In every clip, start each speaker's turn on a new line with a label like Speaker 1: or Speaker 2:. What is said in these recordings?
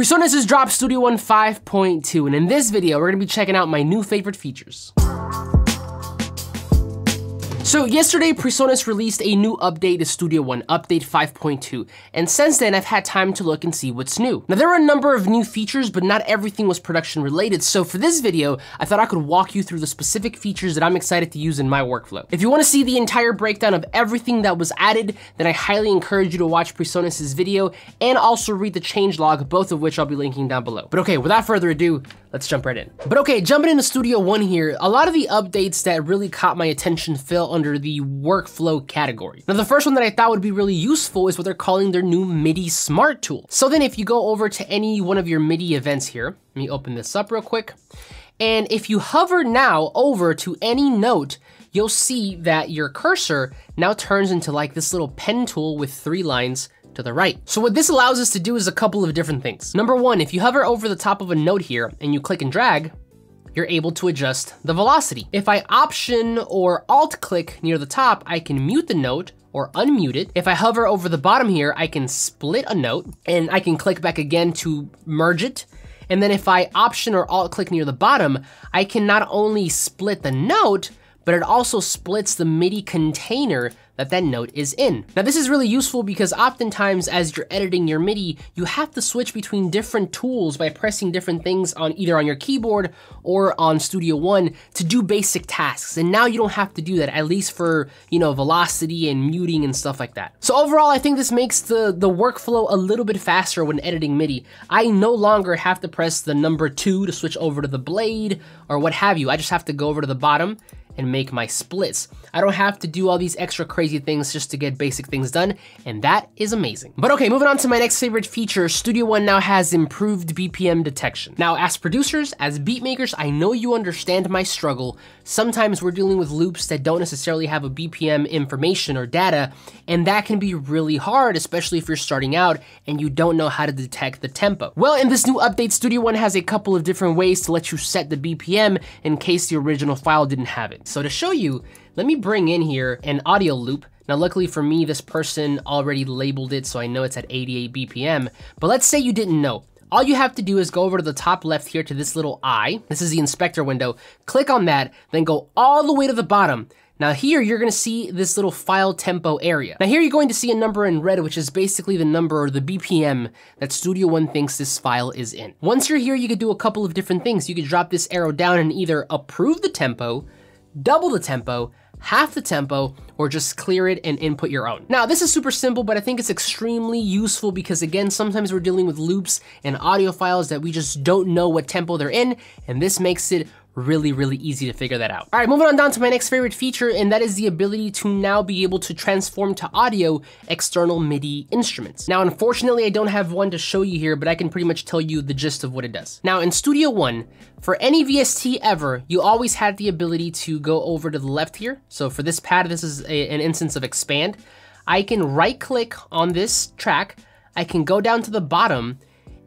Speaker 1: PreSonus has dropped Studio One 5.2, and in this video, we're gonna be checking out my new favorite features. So yesterday, PreSonus released a new update to Studio One, Update 5.2, and since then I've had time to look and see what's new. Now there are a number of new features, but not everything was production related, so for this video, I thought I could walk you through the specific features that I'm excited to use in my workflow. If you wanna see the entire breakdown of everything that was added, then I highly encourage you to watch PreSonus's video and also read the changelog, both of which I'll be linking down below. But okay, without further ado, let's jump right in. But okay, jumping into Studio One here, a lot of the updates that really caught my attention fell under the workflow category. Now, the first one that I thought would be really useful is what they're calling their new MIDI Smart tool. So then if you go over to any one of your MIDI events here, let me open this up real quick. And if you hover now over to any note, you'll see that your cursor now turns into like this little pen tool with three lines to the right. So what this allows us to do is a couple of different things. Number one, if you hover over the top of a note here and you click and drag, you're able to adjust the velocity. If I option or alt click near the top, I can mute the note or unmute it. If I hover over the bottom here, I can split a note and I can click back again to merge it. And then if I option or alt click near the bottom, I can not only split the note, but it also splits the MIDI container that that note is in. Now this is really useful because oftentimes as you're editing your MIDI, you have to switch between different tools by pressing different things on either on your keyboard or on Studio One to do basic tasks. And now you don't have to do that, at least for, you know, velocity and muting and stuff like that. So overall, I think this makes the, the workflow a little bit faster when editing MIDI. I no longer have to press the number two to switch over to the blade or what have you. I just have to go over to the bottom and make my splits. I don't have to do all these extra crazy things just to get basic things done, and that is amazing. But okay, moving on to my next favorite feature, Studio One now has improved BPM detection. Now, as producers, as beat makers, I know you understand my struggle. Sometimes we're dealing with loops that don't necessarily have a BPM information or data, and that can be really hard, especially if you're starting out and you don't know how to detect the tempo. Well, in this new update, Studio One has a couple of different ways to let you set the BPM in case the original file didn't have it. So to show you, let me bring in here an audio loop. Now, luckily for me, this person already labeled it, so I know it's at 88 BPM. But let's say you didn't know. All you have to do is go over to the top left here to this little eye. This is the inspector window. Click on that, then go all the way to the bottom. Now here, you're gonna see this little file tempo area. Now here, you're going to see a number in red, which is basically the number or the BPM that Studio One thinks this file is in. Once you're here, you could do a couple of different things. You could drop this arrow down and either approve the tempo, double the tempo, half the tempo, or just clear it and input your own. Now, this is super simple, but I think it's extremely useful because again, sometimes we're dealing with loops and audio files that we just don't know what tempo they're in, and this makes it really, really easy to figure that out. All right, moving on down to my next favorite feature, and that is the ability to now be able to transform to audio external MIDI instruments. Now, unfortunately, I don't have one to show you here, but I can pretty much tell you the gist of what it does. Now, in Studio One, for any VST ever, you always had the ability to go over to the left here. So for this pad, this is a, an instance of Xpand. I can right click on this track, I can go down to the bottom,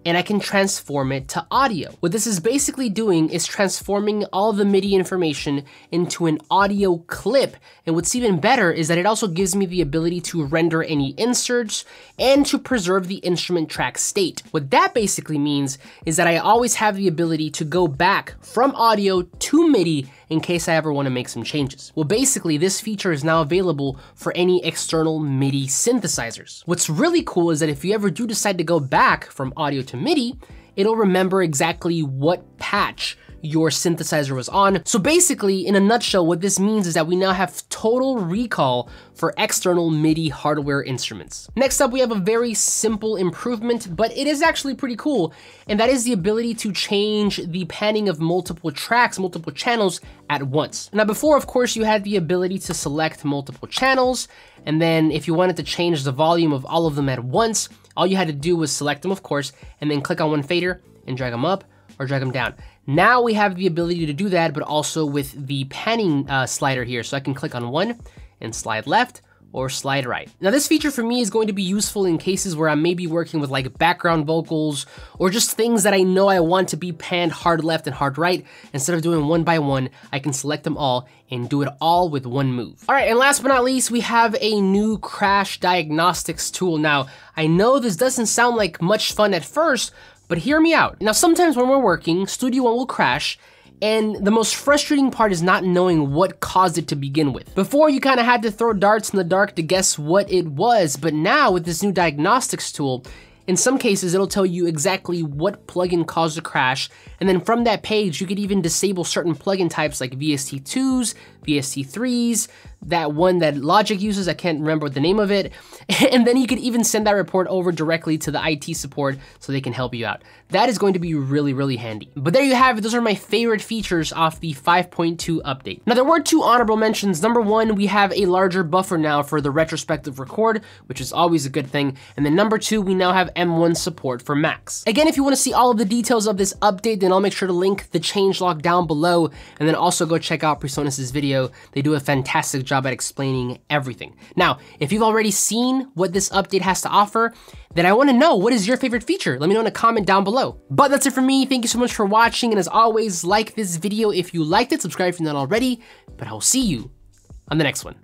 Speaker 1: and I can transform it to audio. What this is basically doing is transforming all the MIDI information into an audio clip. And what's even better is that it also gives me the ability to render any inserts and to preserve the instrument track state. What that basically means is that I always have the ability to go back from audio to MIDI in case I ever want to make some changes. Well, basically, this feature is now available for any external MIDI synthesizers. What's really cool is that if you ever do decide to go back from audio to MIDI, it'll remember exactly what patch your synthesizer was on. So basically, in a nutshell, what this means is that we now have total recall for external MIDI hardware instruments. Next up, we have a very simple improvement, but it is actually pretty cool, and that is the ability to change the panning of multiple tracks, multiple channels at once. Now before, of course, you had the ability to select multiple channels, and then if you wanted to change the volume of all of them at once, all you had to do was select them, of course, and then click on one fader and drag them up or drag them down. Now we have the ability to do that, but also with the panning uh, slider here. So I can click on one and slide left or slide right. Now this feature for me is going to be useful in cases where I may be working with like background vocals or just things that I know I want to be panned hard left and hard right. Instead of doing one by one, I can select them all and do it all with one move. All right, and last but not least, we have a new crash diagnostics tool. Now, I know this doesn't sound like much fun at first, But hear me out. Now, sometimes when we're working, Studio One will crash, and the most frustrating part is not knowing what caused it to begin with. Before, you kind of had to throw darts in the dark to guess what it was, but now with this new diagnostics tool, in some cases, it'll tell you exactly what plugin caused the crash, and then from that page, you could even disable certain plugin types like VST2s, VST3s, that one that Logic uses, I can't remember the name of it, and then you could even send that report over directly to the IT support so they can help you out. That is going to be really, really handy. But there you have it, those are my favorite features off the 5.2 update. Now there were two honorable mentions. Number one, we have a larger buffer now for the retrospective record, which is always a good thing. And then number two, we now have M1 support for Macs. Again, if you wanna see all of the details of this update, then I'll make sure to link the changelog down below, and then also go check out PreSonus's video. They do a fantastic job at explaining everything. Now, if you've already seen what this update has to offer, then I wanna know what is your favorite feature? Let me know in a comment down below. But that's it for me. Thank you so much for watching. And as always, like this video if you liked it, subscribe if you're not already, but I'll see you on the next one.